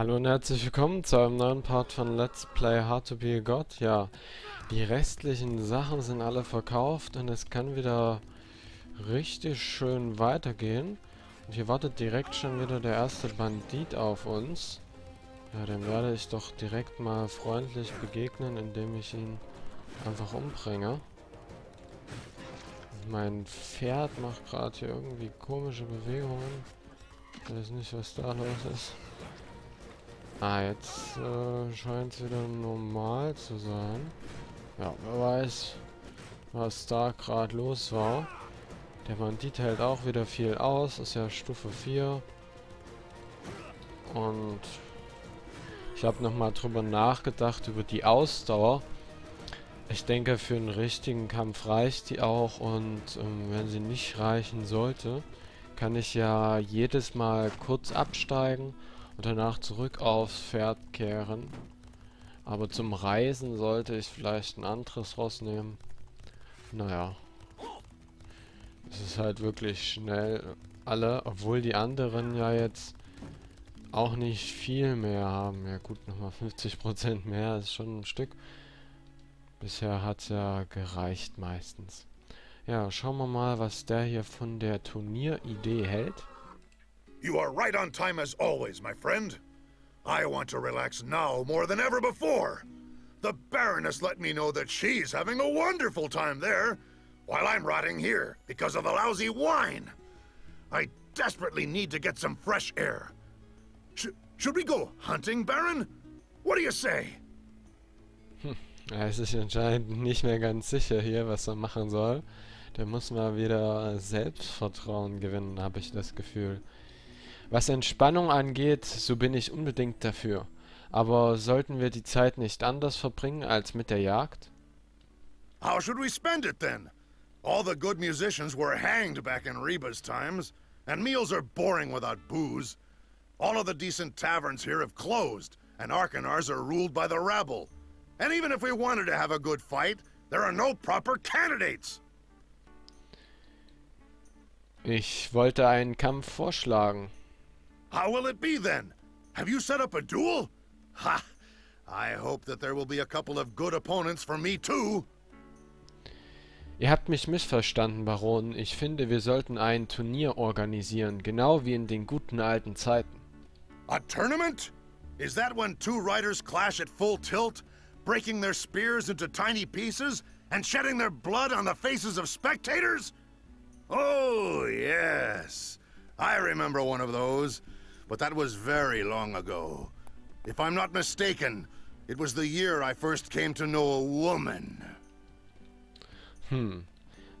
Hallo und herzlich willkommen zu einem neuen Part von Let's Play Hard to Be a God. Ja, die restlichen Sachen sind alle verkauft und es kann wieder richtig schön weitergehen. Und hier wartet direkt schon wieder der erste Bandit auf uns. Ja, dem werde ich doch direkt mal freundlich begegnen, indem ich ihn einfach umbringe. Mein Pferd macht gerade hier irgendwie komische Bewegungen. Ich weiß nicht, was da los ist. Ah, jetzt äh, scheint es wieder normal zu sein. Ja, wer weiß, was da gerade los war. Der Bandit hält auch wieder viel aus. Ist ja Stufe 4. Und ich habe nochmal drüber nachgedacht, über die Ausdauer. Ich denke, für einen richtigen Kampf reicht die auch. Und ähm, wenn sie nicht reichen sollte, kann ich ja jedes Mal kurz absteigen und danach zurück aufs Pferd kehren. Aber zum Reisen sollte ich vielleicht ein anderes rausnehmen. Naja. Es ist halt wirklich schnell alle, obwohl die anderen ja jetzt auch nicht viel mehr haben. Ja gut, nochmal 50% mehr ist schon ein Stück. Bisher hat es ja gereicht meistens. Ja, schauen wir mal, was der hier von der Turnieridee hält. You are right on time as always, my friend. I want to relax now more than ever before. The Baroness let me know that she's having a wonderful time there, while I'm rotting here because of the lousy wine. I desperately need to get some fresh air. Sh should we go hunting, Baron? What do you say? Hm, er ist anscheinend nicht mehr ganz sicher hier, was er machen soll. Der muss mal wieder Selbstvertrauen gewinnen, habe ich das Gefühl. Was Entspannung angeht, so bin ich unbedingt dafür. Aber sollten wir die Zeit nicht anders verbringen als mit der Jagd? How should we spend it then? All the good musicians were hanged back in Reba's times, and meals are boring without booze. All of the decent taverns here have closed, and Arkanars are ruled by the rabble. And even if we wanted to have a good fight, there are no proper candidates. Ich wollte einen Kampf vorschlagen. How will it be then? Have you set up a duel? Ha! I hope that there will be a couple of good opponents for me too. Ihr habt mich missverstanden, Baron. Ich finde, wir sollten ein Turnier organisieren, genau wie in den guten alten Zeiten. A tournament? Is that when two riders clash at full tilt, breaking their spears into tiny pieces and shedding their blood on the faces of spectators? Oh, yes. I remember one of those. But that was very long ago. If I'm not mistaken, it was the year I first came to know a woman. Hm.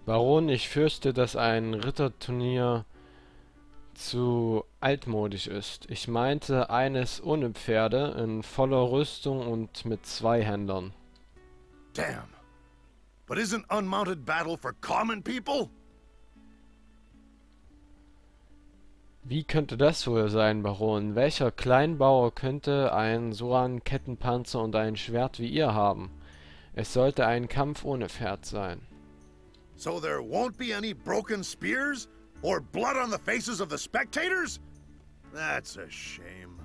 Baron, ich fürchte, dass ein Ritterturnier zu altmodisch ist. Ich meinte eines ohne Pferde, in voller Rüstung und mit zwei Händlern. Damn. But isn't unmounted battle for common people? Wie könnte das wohl sein, Baron? Welcher Kleinbauer könnte einen so einen Kettenpanzer und ein Schwert wie ihr haben? Es sollte ein Kampf ohne Pferd sein. So there won't be any broken spears? Or blood on the faces of the spectators? That's a shame.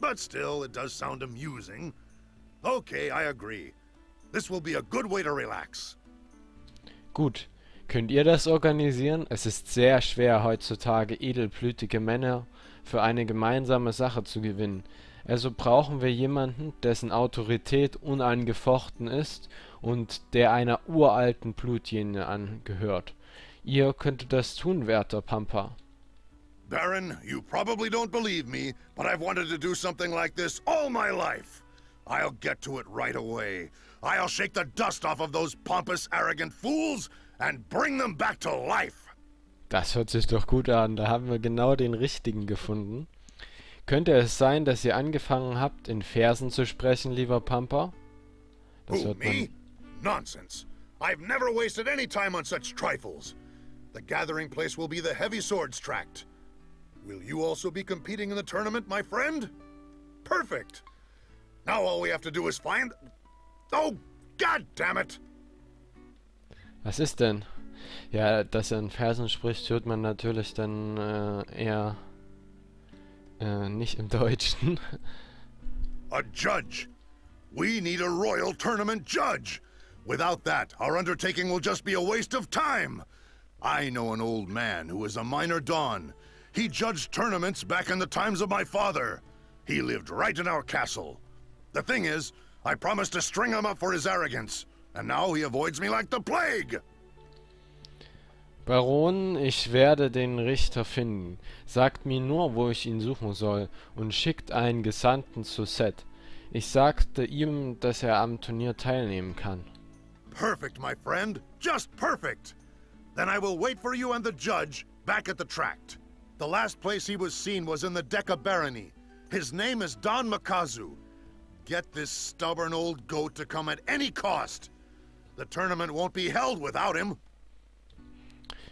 But still, it does sound amusing. Okay, I agree. This will be a good way to relax. Gut, Könnt ihr das organisieren? Es ist sehr schwer heutzutage edelblütige Männer für eine gemeinsame Sache zu gewinnen. Also brauchen wir jemanden, dessen Autorität unangefochten ist und der einer uralten Blutlinie angehört. Ihr könntet das tun, werter Pampa. Baron, you probably don't believe me, but I've wanted to do something like this all my life. I'll get to it right away. I'll shake the dust off of those pompous, arrogant fools and bring them back to life. Das hört sich doch gut an. Da haben wir genau den richtigen gefunden. Könnte es sein, dass ihr angefangen habt, in Versen zu sprechen, lieber Pampa? Das Who, me? Nonsense. I've never wasted any time on such trifles. The gathering place will be the Heavy Swords Tract. Will you also be competing in the tournament, my friend? Perfect. Now all we have to do is find... Oh, god damn it! Was ist denn? Ja, dass er in Versen spricht, hört man natürlich dann äh, eher Äh, nicht im Deutschen. A judge. We need a royal tournament judge. Without that, our undertaking will just be a waste of time. I know an old man who is a minor don. He judged tournaments back in the times of my father. He lived right in our castle. The thing is, I promised to string him up for his arrogance, and now he avoids me like the plague. Baron, ich werde den Richter finden. Sagt mir nur, wo ich ihn suchen soll, und schickt einen Gesandten zu Seth. Ich sagte ihm, dass er am Turnier teilnehmen kann. Perfect, my friend. Just perfect. Then I will wait for you and the judge back at the tract. The last place he was seen was in the Deca Barony. His name is Don Makazu. Get this stubborn old goat to come at any cost. The tournament won't be held without him.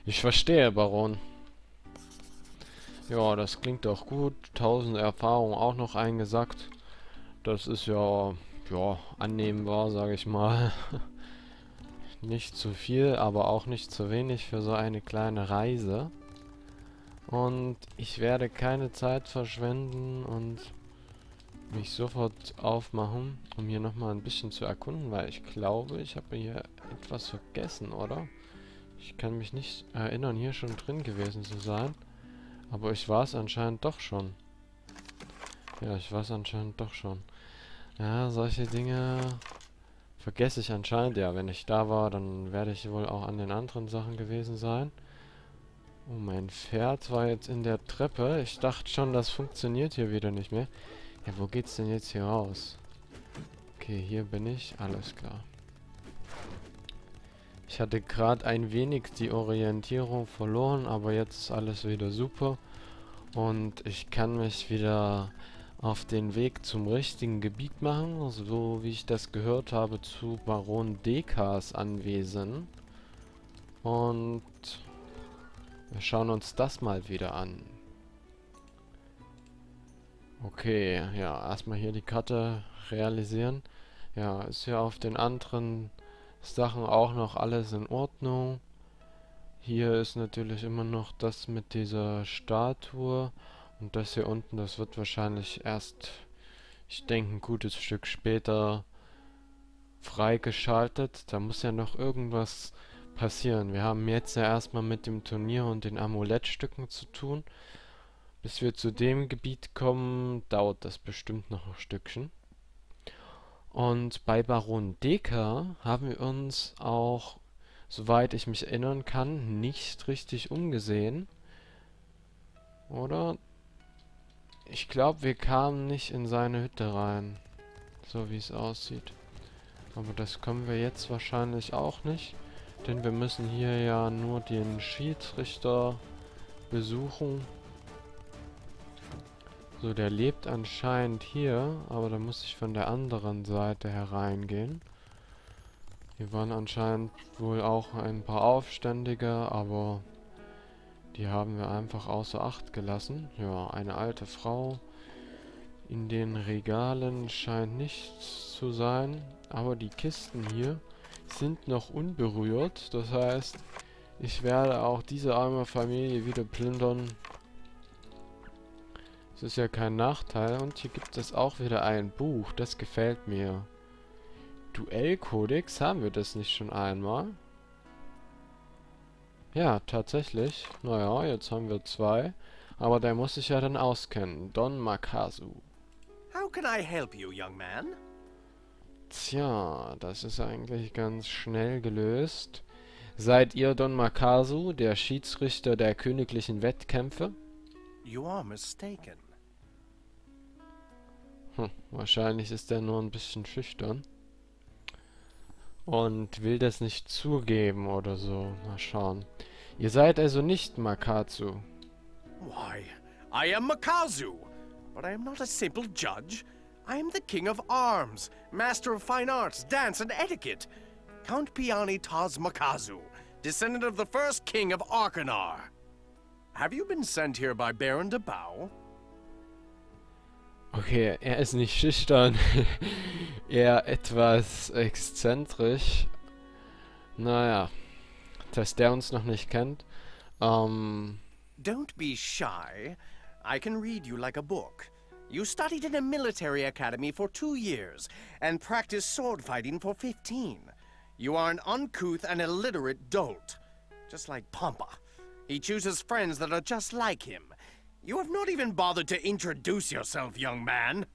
Ich verstehe, Baron. Ja, das klingt doch gut. Tausend Erfahrungen auch noch eingesackt. Das ist ja, ja, annehmbar, sage ich mal. nicht zu viel, aber auch nicht zu wenig für so eine kleine Reise. Und ich werde keine Zeit verschwenden und mich sofort aufmachen, um hier nochmal ein bisschen zu erkunden, weil ich glaube, ich habe hier etwas vergessen, oder? Ich kann mich nicht erinnern, hier schon drin gewesen zu sein. Aber ich war es anscheinend doch schon. Ja, ich war es anscheinend doch schon. Ja, solche Dinge vergesse ich anscheinend. Ja, wenn ich da war, dann werde ich wohl auch an den anderen Sachen gewesen sein. Oh, mein Pferd war jetzt in der Treppe. Ich dachte schon, das funktioniert hier wieder nicht mehr. Ja, wo geht's denn jetzt hier raus? Okay, hier bin ich. Alles klar. Ich hatte gerade ein wenig die Orientierung verloren, aber jetzt ist alles wieder super. Und ich kann mich wieder auf den Weg zum richtigen Gebiet machen, so wie ich das gehört habe zu Baron Dekas Anwesen. Und wir schauen uns das mal wieder an. Okay, ja, erstmal hier die Karte realisieren. Ja, ist ja auf den anderen Sachen auch noch alles in Ordnung. Hier ist natürlich immer noch das mit dieser Statue. Und das hier unten, das wird wahrscheinlich erst, ich denke, ein gutes Stück später freigeschaltet. Da muss ja noch irgendwas passieren. Wir haben jetzt ja erstmal mit dem Turnier und den Amulettstücken zu tun. Bis wir zu dem Gebiet kommen, dauert das bestimmt noch ein Stückchen. Und bei Baron Deka haben wir uns auch, soweit ich mich erinnern kann, nicht richtig umgesehen. Oder? Ich glaube, wir kamen nicht in seine Hütte rein. So wie es aussieht. Aber das kommen wir jetzt wahrscheinlich auch nicht. Denn wir müssen hier ja nur den Schiedsrichter besuchen. So, der lebt anscheinend hier, aber da muss ich von der anderen Seite hereingehen. Hier waren anscheinend wohl auch ein paar Aufständige, aber die haben wir einfach außer Acht gelassen. Ja, eine alte Frau. In den Regalen scheint nichts zu sein. Aber die Kisten hier sind noch unberührt. Das heißt, ich werde auch diese arme Familie wieder plündern. Das ist ja kein Nachteil. Und hier gibt es auch wieder ein Buch. Das gefällt mir. Duellkodex, haben wir das nicht schon einmal? Ja, tatsächlich. Naja, jetzt haben wir zwei. Aber der muss sich ja dann auskennen. Don Makasu. How can I help you, young man? Tja, das ist eigentlich ganz schnell gelöst. Seid ihr Don Makasu, der Schiedsrichter der königlichen Wettkämpfe? You are mistaken. Hm, wahrscheinlich ist er nur ein bisschen schüchtern. Und will das nicht zugeben oder so. Mal schauen. Ihr seid also nicht Makazu. Why, I am Makazu. But I am not a simple judge. I am the king of arms, master of fine arts, dance, and etiquette. Count Piani Taz Makazu, descendant of the first king of Arkanar. Have you been sent here by Baron de Bao? Okay, er ist nicht schüchtern. eher etwas exzentrisch. Naja, dass der uns noch nicht kennt. Ähm. Don't be shy. I can read you like a book. You studied in a military academy for two years and practiced sword fighting for 15. You are an uncouth and illiterate dolt. Just like Pampa. He chooses friends that are just like him. You have not even bothered to introduce yourself, young man.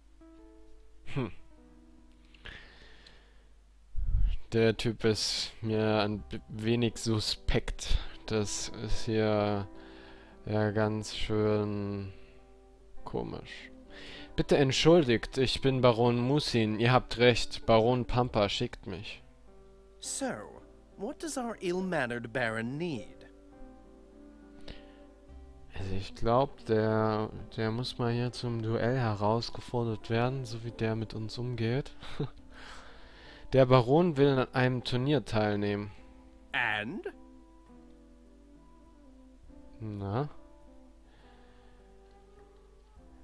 Der Typ ist mir ein wenig suspekt. Das ist hier ja ganz schön komisch. Bitte entschuldigt, ich bin Baron Musin. Ihr habt recht, Baron Pampa schickt mich. So, what does our ill-mannered baron need? Also ich glaube, der, der muss mal hier zum Duell herausgefordert werden, so wie der mit uns umgeht. der Baron will an einem Turnier teilnehmen. And? Na?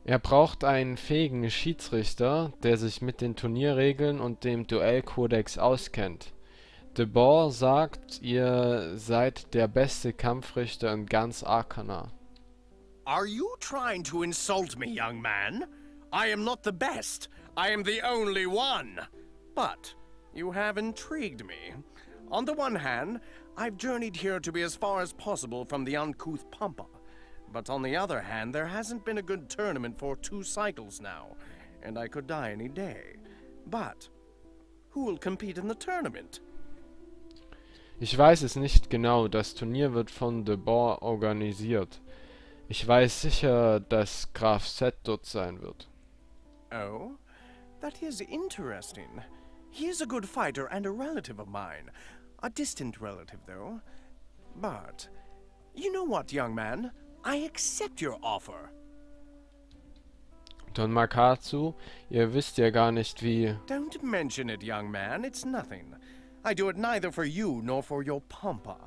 Er braucht einen fähigen Schiedsrichter, der sich mit den Turnierregeln und dem Duellkodex auskennt. De Boer sagt, ihr seid der beste Kampfrichter in ganz Arcana. Are you trying to insult me, young man? I am not the best. I am the only one. But you have intrigued me. On the one hand, I've journeyed here to be as far as possible from the uncouth Pampa. But on the other hand, there hasn't been a good tournament for two cycles now, and I could die any day. But who will compete in the tournament? Ich weiß es nicht genau, das Turnier wird von De Boer organisiert. Ich weiß sicher, dass Graf Set dort sein wird. Oh, that is interesting. He is a good fighter and a relative of mine. A distant relative, though. But, you know what, young man? I accept your offer. Don Makazu, ihr wisst ja gar nicht wie... Don't mention it, young man. It's nothing. I do it neither for you nor for your pampa.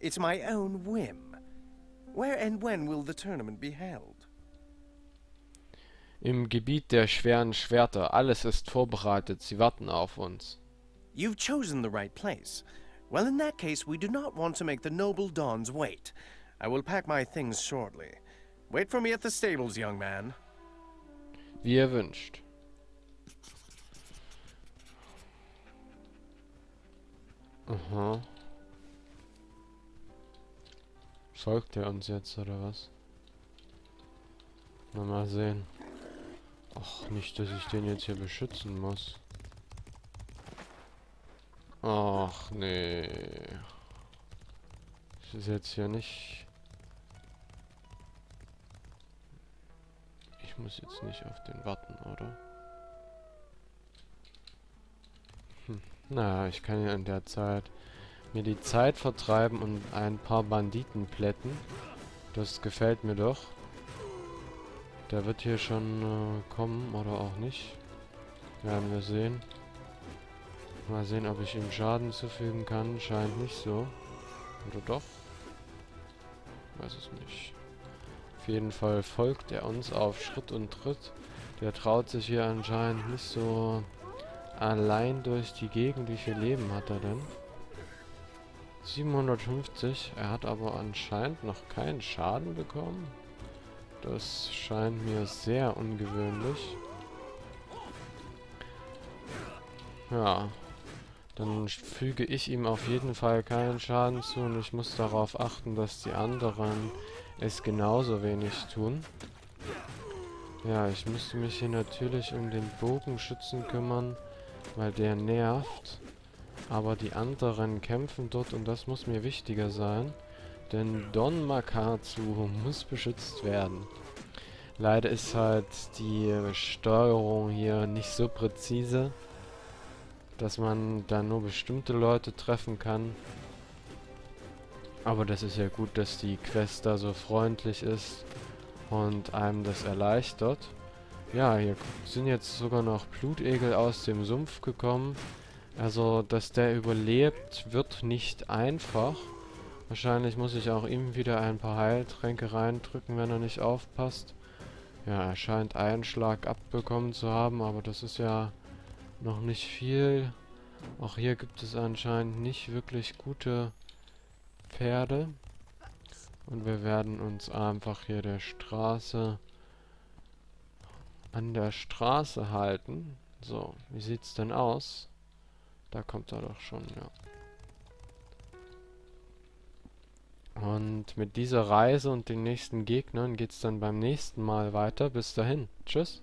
It's my own whim. Where and when will the tournament be held? Im Gebiet der schweren Schwerter. Alles ist vorbereitet. Sie warten auf uns. You've chosen the right place. Well, in that case, we do not want to make the noble dons wait. I will pack my things shortly. Wait for me at the stables, young man. Wie ihr wünscht. Aha. Folgt er uns jetzt, oder was? Na, mal sehen. Ach, nicht, dass ich den jetzt hier beschützen muss. Ach, nee. Das ist jetzt hier nicht... Ich muss jetzt nicht auf den warten, oder? Hm. Na, ich kann ja in der Zeit mir die Zeit vertreiben und ein paar Banditen plätten. Das gefällt mir doch. Der wird hier schon äh, kommen oder auch nicht. Werden wir sehen. Mal sehen, ob ich ihm Schaden zufügen kann. Scheint nicht so. Oder doch? Weiß es nicht. Auf jeden Fall folgt er uns auf Schritt und Tritt. Der traut sich hier anscheinend nicht so allein durch die Gegend. Wie viel Leben hat er denn? 750. Er hat aber anscheinend noch keinen Schaden bekommen. Das scheint mir sehr ungewöhnlich. Ja. Dann füge ich ihm auf jeden Fall keinen Schaden zu und ich muss darauf achten, dass die anderen es genauso wenig tun. Ja, ich müsste mich hier natürlich um den Bogenschützen kümmern, weil der nervt. Aber die anderen kämpfen dort und das muss mir wichtiger sein. Denn Don Makazu muss beschützt werden. Leider ist halt die Steuerung hier nicht so präzise, dass man da nur bestimmte Leute treffen kann. Aber das ist ja gut, dass die Quest da so freundlich ist und einem das erleichtert. Ja, hier sind jetzt sogar noch Blutegel aus dem Sumpf gekommen. Also, dass der überlebt, wird nicht einfach. Wahrscheinlich muss ich auch ihm wieder ein paar Heiltränke reindrücken, wenn er nicht aufpasst. Ja, er scheint einen Schlag abbekommen zu haben, aber das ist ja noch nicht viel. Auch hier gibt es anscheinend nicht wirklich gute Pferde. Und wir werden uns einfach hier der Straße an der Straße halten. So, wie sieht's denn aus? Da kommt er doch schon, ja. Und mit dieser Reise und den nächsten Gegnern geht's dann beim nächsten Mal weiter. Bis dahin. Tschüss.